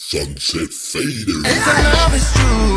Sunset Faders. If our love is true.